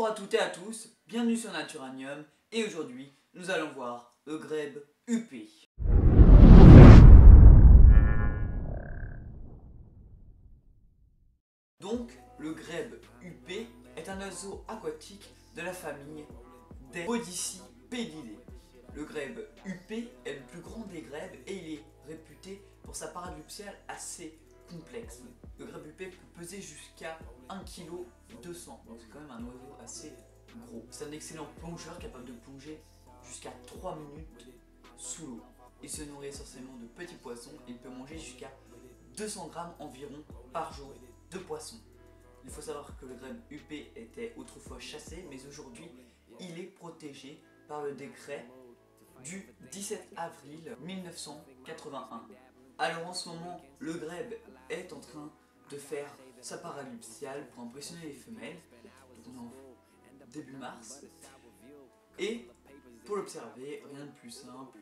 Bonjour à toutes et à tous, bienvenue sur Naturanium et aujourd'hui nous allons voir le grèbe UP. Donc le grèbe UP est un oiseau aquatique de la famille des Podicipellidae. Le grèbe UP est le plus grand des grèbes et il est réputé pour sa parade nuptiale assez complexe. Le grèbe UP peut peser jusqu'à 1 kg 200, donc c'est quand même un oiseau assez gros. C'est un excellent plongeur capable de plonger jusqu'à 3 minutes sous l'eau. Il se nourrit essentiellement de petits poissons et il peut manger jusqu'à 200 grammes environ par jour de poissons. Il faut savoir que le grèbe UP était autrefois chassé, mais aujourd'hui il est protégé par le décret du 17 avril 1981. Alors en ce moment, le grèbe est en train de faire sa parade pour impressionner les femelles. Donc début mars. Et pour l'observer, rien de plus simple.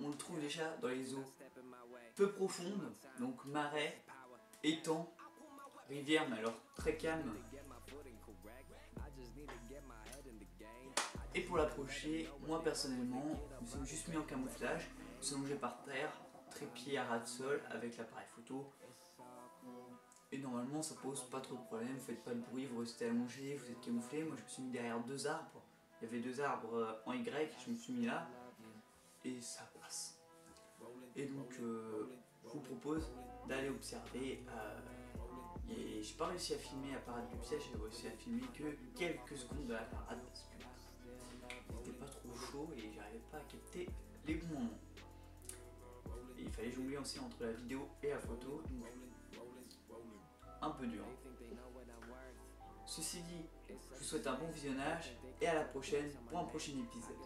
On le trouve déjà dans les eaux peu profondes, donc marais, étangs, rivières, mais alors très calmes. Et pour l'approcher, moi personnellement, nous sommes juste mis en camouflage, nous sommes par terre, trépied à ras de sol avec l'appareil photo. Et normalement ça pose pas trop de problème, vous faites pas de bruit, vous restez allongé, vous êtes camouflé. Moi je me suis mis derrière deux arbres, il y avait deux arbres euh, en Y, je me suis mis là, et ça passe. Et donc euh, je vous propose d'aller observer. euh, et j'ai pas réussi à filmer la parade du piège, j'ai réussi à filmer que quelques secondes de la parade parce que c'était pas trop chaud et j'arrivais pas à capter les bons moments. Il fallait jongler aussi entre la vidéo et la photo, un peu dur. Ceci dit, je vous souhaite un bon visionnage et à la prochaine pour un prochain épisode.